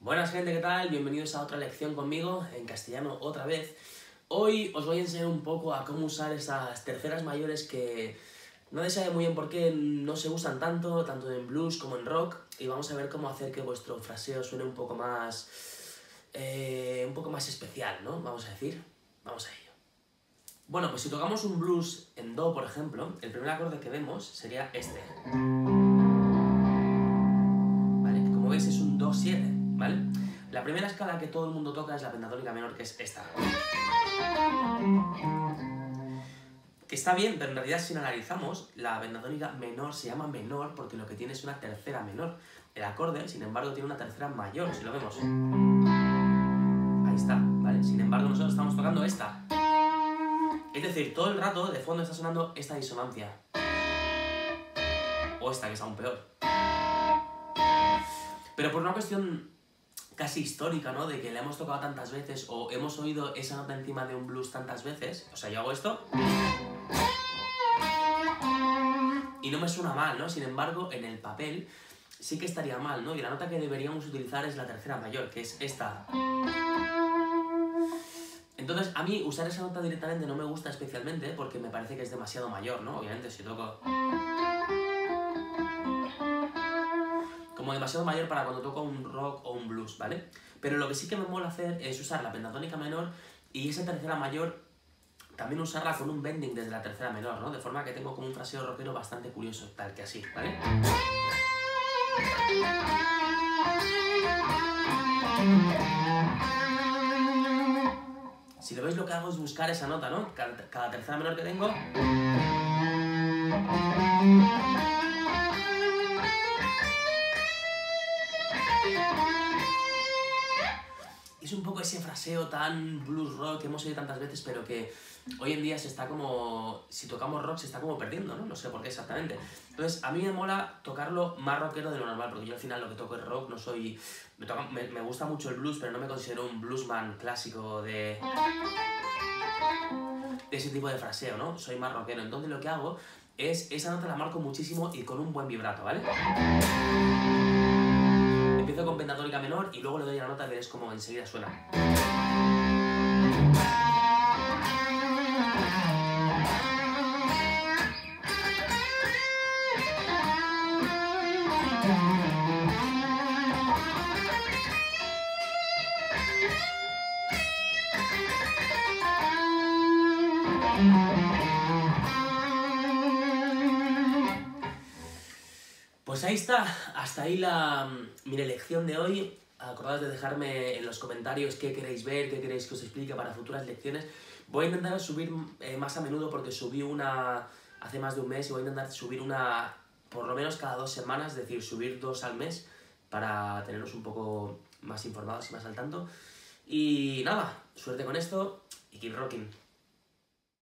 Buenas gente, ¿qué tal? Bienvenidos a otra lección conmigo, en castellano otra vez. Hoy os voy a enseñar un poco a cómo usar esas terceras mayores que no se sabe muy bien por qué no se usan tanto, tanto en blues como en rock, y vamos a ver cómo hacer que vuestro fraseo suene un poco más... Eh, un poco más especial, ¿no? Vamos a decir. Vamos a ello. Bueno, pues si tocamos un blues en Do, por ejemplo, el primer acorde que vemos sería este. ¿Vale? Como veis es un Do-7. ¿vale? La primera escala que todo el mundo toca es la pentatónica menor, que es esta. Que está bien, pero en realidad si analizamos, la pentatónica menor se llama menor porque lo que tiene es una tercera menor. El acorde, sin embargo, tiene una tercera mayor, si lo vemos. Ahí está, ¿vale? Sin embargo, nosotros estamos tocando esta. Es decir, todo el rato de fondo está sonando esta disonancia. O esta, que es aún peor. Pero por una cuestión casi histórica, ¿no? De que la hemos tocado tantas veces o hemos oído esa nota encima de un blues tantas veces. O sea, yo hago esto... Y no me suena mal, ¿no? Sin embargo, en el papel sí que estaría mal, ¿no? Y la nota que deberíamos utilizar es la tercera mayor, que es esta. Entonces, a mí usar esa nota directamente no me gusta especialmente porque me parece que es demasiado mayor, ¿no? Obviamente, si toco... demasiado mayor para cuando toco un rock o un blues, ¿vale? Pero lo que sí que me mola hacer es usar la pentatónica menor y esa tercera mayor también usarla con un bending desde la tercera menor, ¿no? De forma que tengo como un fraseo rockero bastante curioso, tal que así, ¿vale? Si lo veis lo que hago es buscar esa nota, ¿no? Cada, tercera menor que tengo... es un poco ese fraseo tan blues rock que hemos oído tantas veces, pero que hoy en día se está como, si tocamos rock se está como perdiendo, ¿no? No sé por qué exactamente. Entonces, a mí me mola tocarlo más rockero de lo normal, porque yo al final lo que toco es rock, no soy... Me, me, gusta mucho el blues, pero no me considero un bluesman clásico de... de ese tipo de fraseo, ¿no? Soy más rockero. Entonces lo que hago es, esa nota la marco muchísimo y con un buen vibrato, ¿vale? Empiezo con pentatónica menor y luego le doy la nota que es como enseguida suena. Pues ahí está, hasta ahí la, mi lección de hoy. Acordaos de dejarme en los comentarios qué queréis ver, qué queréis que os explique para futuras lecciones. Voy a intentar subir eh, más a menudo porque subí una hace más de un mes y voy a intentar subir una por lo menos cada dos semanas, es decir, subir dos al mes para tenernos un poco más informados y más al tanto. Y nada, suerte con esto y keep rocking.